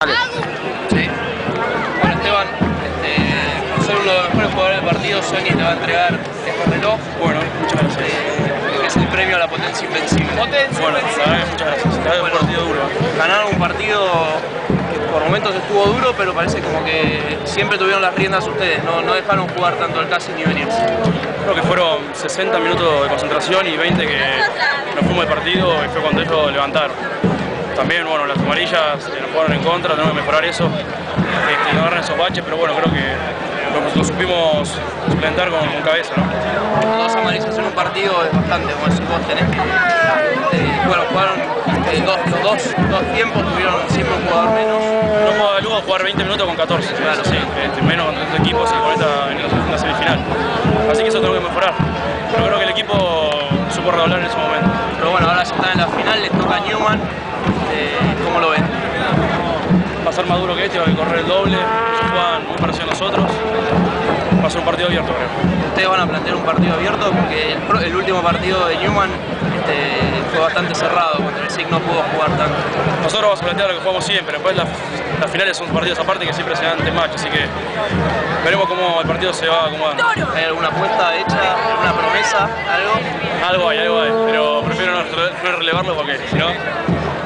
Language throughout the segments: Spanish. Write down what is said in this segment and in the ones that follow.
Sí. Bueno, Esteban, este, ser uno de los mejores jugadores del partido, Sony te va a entregar este reloj. Bueno, muchas gracias. eh, es el premio a la potencia invencible. Potencia Bueno, la verdad que muchas gracias. La verdad un partido duro. Ganaron un partido que por momentos estuvo duro, pero parece como que siempre tuvieron las riendas ustedes, no, no dejaron jugar tanto el casi ni venirse. Creo que fueron 60 minutos de concentración y 20 que nos fuimos del partido y fue cuando ellos levantaron. También, bueno, las amarillas eh, nos jugaron en contra, tenemos que mejorar eso, este, no agarran esos baches, pero bueno, creo que lo, lo supimos suplentar con, con cabeza, ¿no? Dos amarillas en un partido es bastante, como decís vos tenés. Eh, bueno, jugaron eh, dos, los dos, dos tiempos, tuvieron siempre un jugador menos. No jugaba de lujo jugar 20 minutos con 14, claro, sí, este, menos con estos equipos y con esta en la semifinal. Así que eso tengo que mejorar. Pero creo que el equipo supo redoblar en ese momento. Pero bueno, ahora ya están en la final, les toca a Newman. Eh, ¿Cómo lo ven? Va a ser más duro que este, va a correr el doble, juegan muy parecido a nosotros. Va a ser un partido abierto, creo. Ustedes van a plantear un partido abierto porque el, último partido de Newman este, fue bastante cerrado, contra el SIG no pudo jugar tanto. Nosotros vamos a plantear lo que jugamos siempre, después las, las finales son partidos aparte que siempre se dan de match, así que veremos cómo el partido se va acomodando. ¿Hay alguna apuesta hecha, alguna promesa, algo? Algo hay, algo hay, pero prefiero no, no relevarlo porque si no,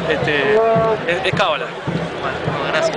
este, es, cábala. Bueno, gracias.